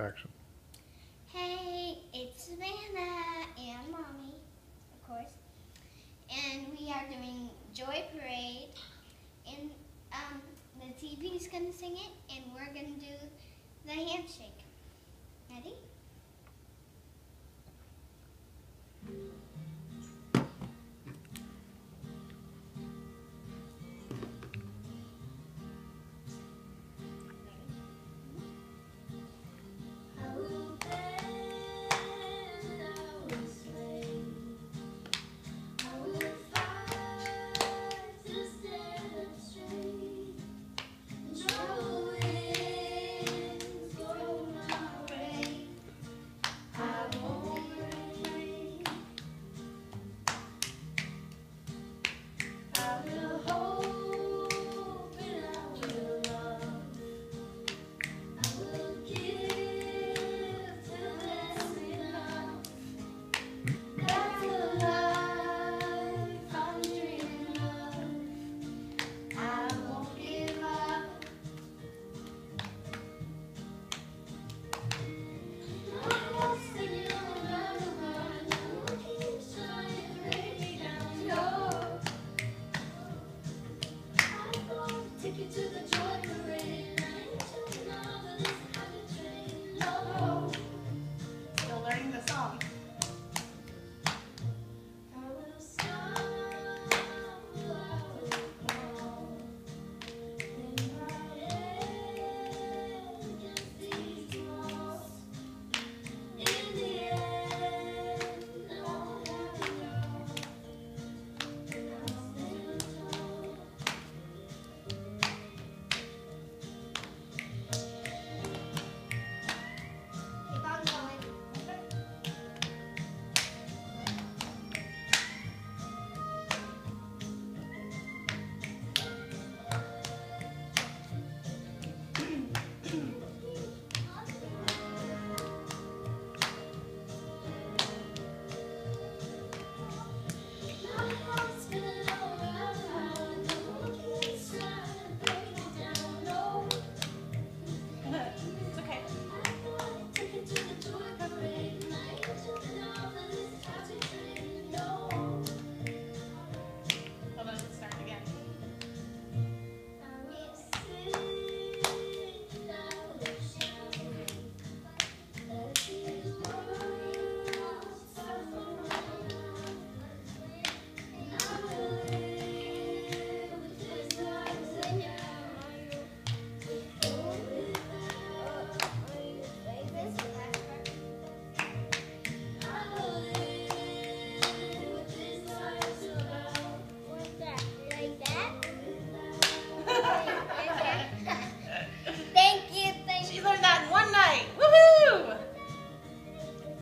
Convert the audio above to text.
action. Hey, it's Savannah and Mommy, of course. And we are doing Joy Parade. And um, the is gonna sing it, and we're gonna do the handshake. Ready?